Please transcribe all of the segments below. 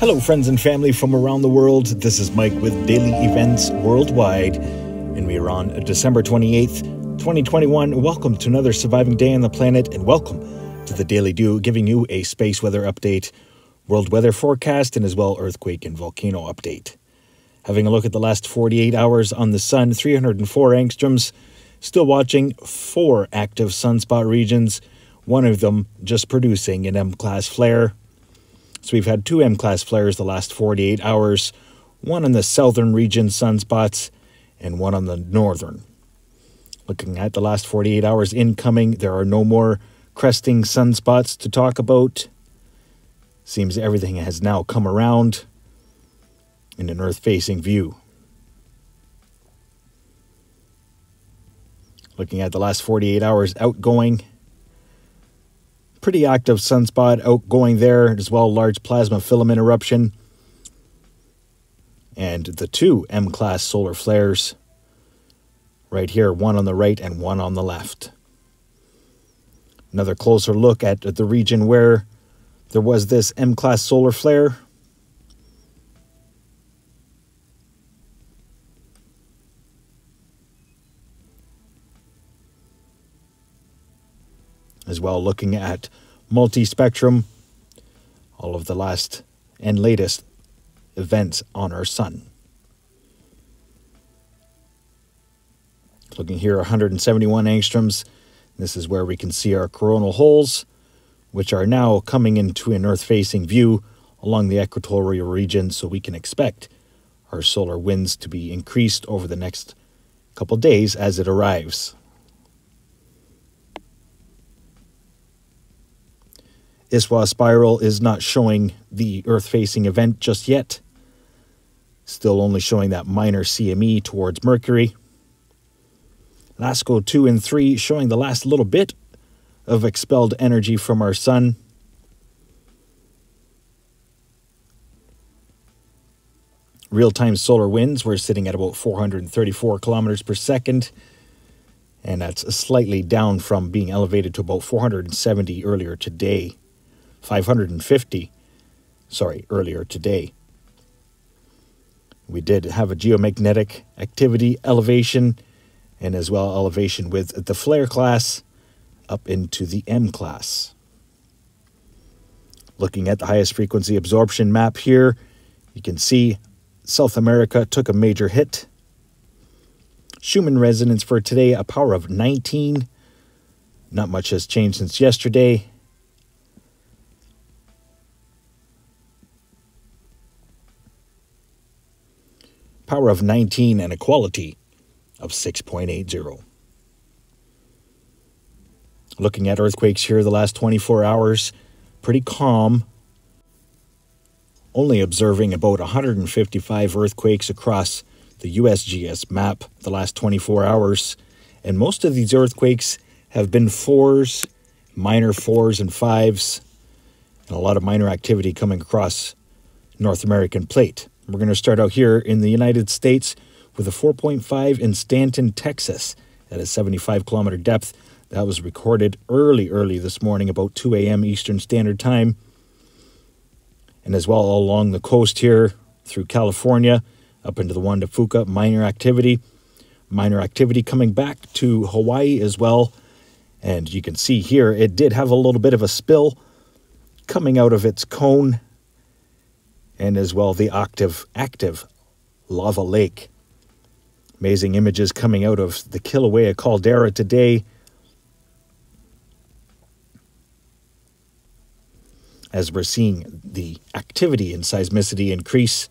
Hello, friends and family from around the world. This is Mike with Daily Events Worldwide, and we are on December 28th, 2021. Welcome to another surviving day on the planet, and welcome to the Daily Dew, giving you a space weather update, world weather forecast, and as well earthquake and volcano update. Having a look at the last 48 hours on the sun, 304 angstroms, still watching four active sunspot regions, one of them just producing an M class flare. So we've had two M class flares the last 48 hours, one in the southern region sunspots and one on the northern. Looking at the last 48 hours incoming, there are no more cresting sunspots to talk about. Seems everything has now come around in an earth facing view. Looking at the last 48 hours outgoing, pretty active sunspot outgoing there as well, large plasma filament eruption. And the two M class solar flares right here, one on the right and one on the left. Another closer look at the region where there was this M class solar flare. As well, looking at multi spectrum, all of the last and latest events on our sun. Looking here, 171 angstroms. This is where we can see our coronal holes, which are now coming into an Earth facing view along the equatorial region, so we can expect our solar winds to be increased over the next couple days as it arrives. ISWA spiral is not showing the Earth facing event just yet. Still only showing that minor CME towards Mercury. LASCO 2 and 3 showing the last little bit of expelled energy from our Sun. Real time solar winds, we're sitting at about 434 kilometers per second. And that's slightly down from being elevated to about 470 earlier today. 550, sorry, earlier today. We did have a geomagnetic activity elevation and as well elevation with the flare class up into the M class. Looking at the highest frequency absorption map here, you can see South America took a major hit. Schumann resonance for today, a power of 19. Not much has changed since yesterday. Power of 19 and a quality of 6.80. Looking at earthquakes here the last 24 hours, pretty calm. Only observing about 155 earthquakes across the USGS map the last 24 hours, and most of these earthquakes have been fours, minor fours and fives, and a lot of minor activity coming across North American plate. We're going to start out here in the United States with a 4.5 in Stanton, Texas, at a 75 kilometer depth. That was recorded early, early this morning, about 2 a.m. Eastern Standard Time. And as well all along the coast here through California up into the Juan de Fuca, minor activity. Minor activity coming back to Hawaii as well. And you can see here it did have a little bit of a spill coming out of its cone and as well the active, active lava lake. Amazing images coming out of the Kilauea caldera today. As we're seeing the activity and seismicity increase.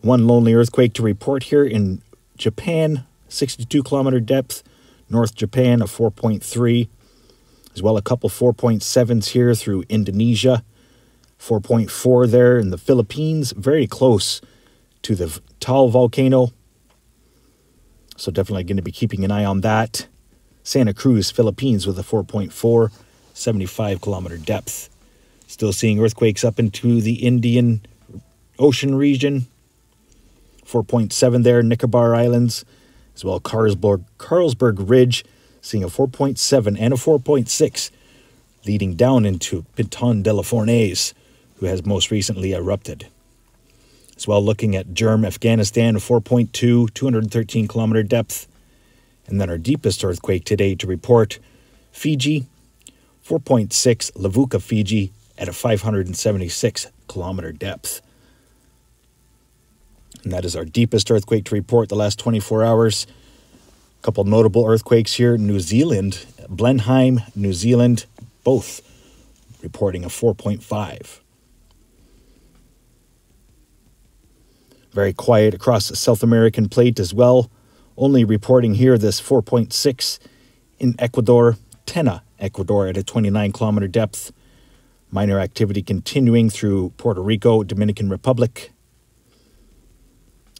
One lonely earthquake to report here in Japan, 62 kilometer depth, North Japan, a 4.3, as well a couple 4.7s here through Indonesia. 4.4 there in the Philippines, very close to the Taal volcano. So definitely going to be keeping an eye on that. Santa Cruz, Philippines with a 4.4, 75 kilometer depth. Still seeing earthquakes up into the Indian Ocean region. 4.7 there, Nicobar Islands, as well Carlsberg, Carlsberg Ridge, seeing a 4.7 and a 4.6, leading down into Piton de la Fournaise who has most recently erupted. As well, looking at Jurm, Afghanistan, 4.2, 213 kilometer depth. And then our deepest earthquake today to report Fiji, 4.6, Levuka, Fiji, at a 576 kilometer depth. And that is our deepest earthquake to report the last 24 hours. A couple notable earthquakes here New Zealand, Blenheim, New Zealand, both reporting a 4.5. Very quiet across the South American plate as well. Only reporting here this 4.6 in Ecuador, Tena, Ecuador at a 29 kilometer depth. Minor activity continuing through Puerto Rico, Dominican Republic.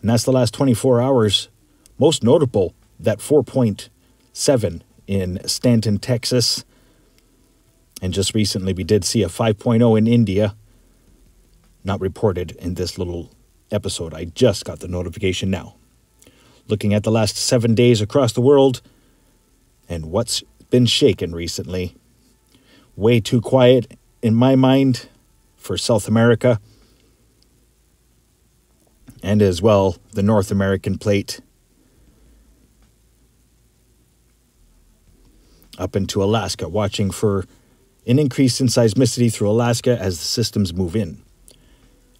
And that's the last 24 hours. Most notable, that 4.7 in Stanton, Texas. And just recently, we did see a 5.0 in India, not reported in this little episode. I just got the notification now. Looking at the last seven days across the world and what's been shaken recently. Way too quiet in my mind for South America and as well the North American plate up into Alaska, watching for an increase in seismicity through Alaska as the systems move in.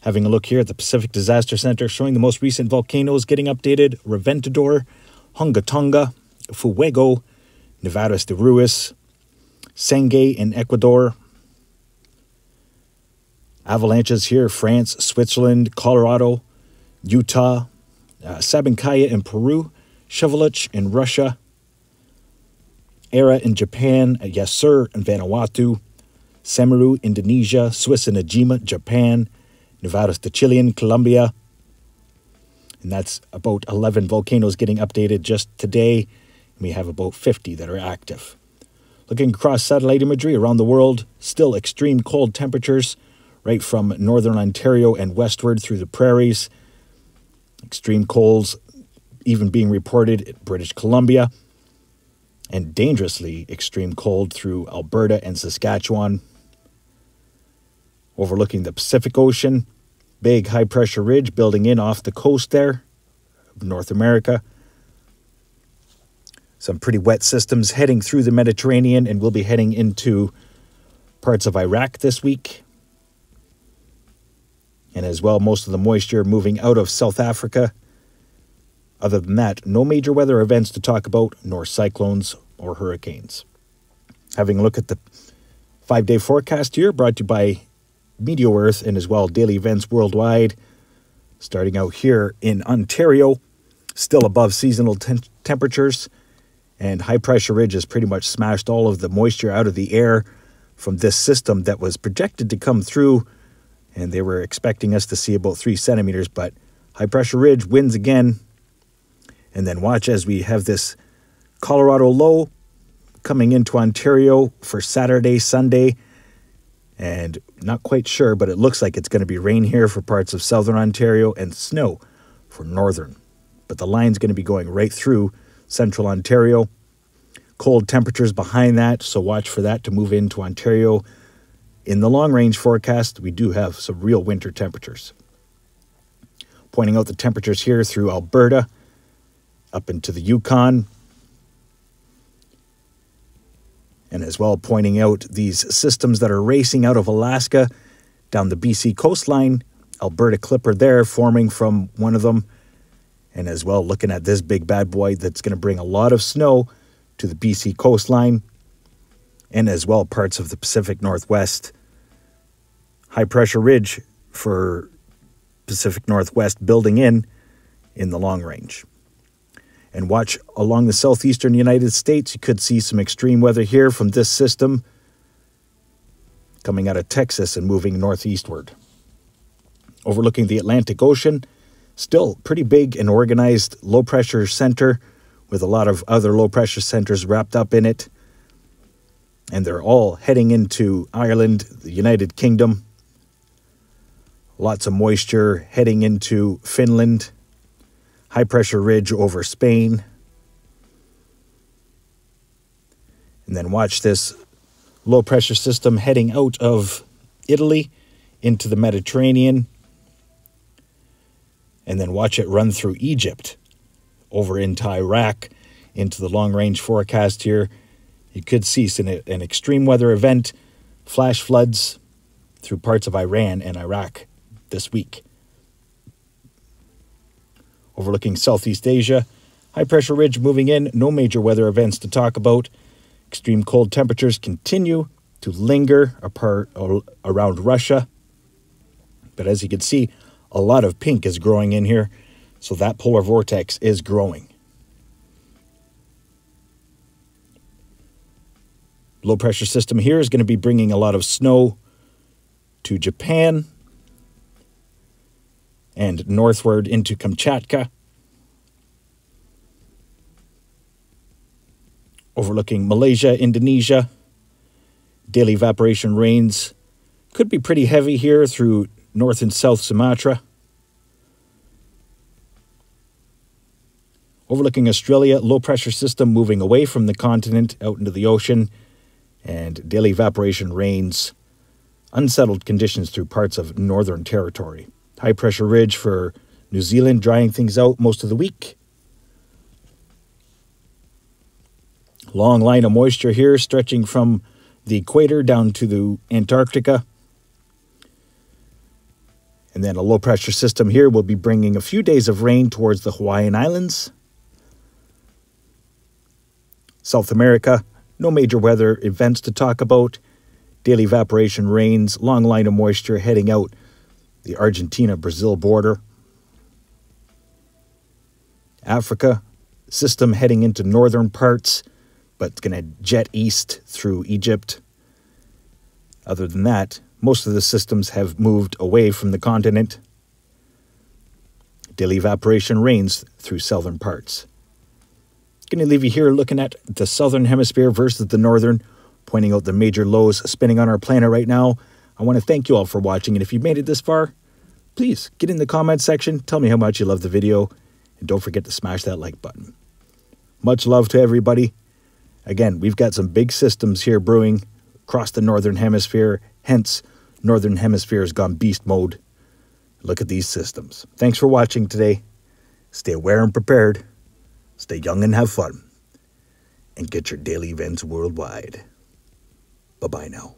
Having a look here at the Pacific Disaster Center, showing the most recent volcanoes getting updated. Reventador, Hunga Tonga, Fuego, Nevadas de Ruiz, Sangay in Ecuador. Avalanches here France, Switzerland, Colorado, Utah, uh, Sabancaya in Peru, Sheveluch in Russia, Era in Japan, Yasur in Vanuatu, Semeru, Indonesia, Suwanosejima, Japan, Nevadas de Chile, and Colombia. And that's about 11 volcanoes getting updated just today. We have about 50 that are active. Looking across satellite imagery around the world, still extreme cold temperatures right from northern Ontario and westward through the prairies. Extreme colds even being reported in British Columbia and dangerously extreme cold through Alberta and Saskatchewan. Overlooking the Pacific Ocean, big high pressure ridge building in off the coast there, North America. Some pretty wet systems heading through the Mediterranean, and we'll be heading into parts of Iraq this week. And as well, most of the moisture moving out of South Africa other than that, no major weather events to talk about, nor cyclones or hurricanes. Having a look at the five day forecast here, brought to you by MeteoEarth and as well daily events worldwide. Starting out here in Ontario, still above seasonal te- temperatures, and high pressure ridge has pretty much smashed all of the moisture out of the air from this system that was projected to come through. And they were expecting us to see about three centimeters, but high pressure ridge wins again and then watch as we have this Colorado low coming into Ontario for Saturday, Sunday. And not quite sure, but it looks like it's going to be rain here for parts of southern Ontario and snow for northern. But the line's going to be going right through central Ontario. Cold temperatures behind that, so watch for that to move into Ontario. In the long range forecast, we do have some real winter temperatures. Pointing out the temperatures here through Alberta up into the Yukon, and as well pointing out these systems that are racing out of Alaska down the BC coastline, Alberta Clipper there forming from one of them, and as well looking at this big bad boy that's going to bring a lot of snow to the BC coastline, and as well parts of the Pacific Northwest. High pressure ridge for Pacific Northwest building in in the long range and watch along the southeastern United States. You could see some extreme weather here from this system coming out of Texas and moving northeastward. Overlooking the Atlantic Ocean, still pretty big and organized low pressure center with a lot of other low pressure centers wrapped up in it. And they're all heading into Ireland, the United Kingdom. Lots of moisture heading into Finland high pressure ridge over Spain. And then watch this low pressure system heading out of Italy into the Mediterranean and then watch it run through Egypt over into Iraq into the long range forecast here. You could see an, an extreme weather event, flash floods through parts of Iran and Iraq this week. Overlooking Southeast Asia, high pressure ridge moving in, no major weather events to talk about. Extreme cold temperatures continue to linger apart uh, around Russia. But as you can see, a lot of pink is growing in here, so that polar vortex is growing. Low pressure system here is going to be bringing a lot of snow to Japan and northward into Kamchatka. Overlooking Malaysia, Indonesia. Daily evaporation rains could be pretty heavy here through North and South Sumatra. Overlooking Australia, low pressure system moving away from the continent out into the ocean, and daily evaporation rains, unsettled conditions through parts of Northern Territory. High pressure ridge for New Zealand drying things out most of the week. Long line of moisture here stretching from the equator down to the Antarctica. And then a low pressure system here will be bringing a few days of rain towards the Hawaiian Islands. South America, no major weather events to talk about. Daily evaporation rains, long line of moisture heading out the Argentina Brazil border. Africa, system heading into northern parts, but going to jet east through Egypt. Other than that, most of the systems have moved away from the continent. Daily evaporation rains through southern parts. Going to leave you here looking at the southern hemisphere versus the northern, pointing out the major lows spinning on our planet right now. I want to thank you all for watching, and if you've made it this far, please get in the comments section, tell me how much you love the video, and don't forget to smash that like button. Much love to everybody. Again, we've got some big systems here brewing across the northern hemisphere, hence, northern hemisphere has gone beast mode. Look at these systems. Thanks for watching today. Stay aware and prepared. Stay young and have fun. And get your daily events worldwide. Bye bye now.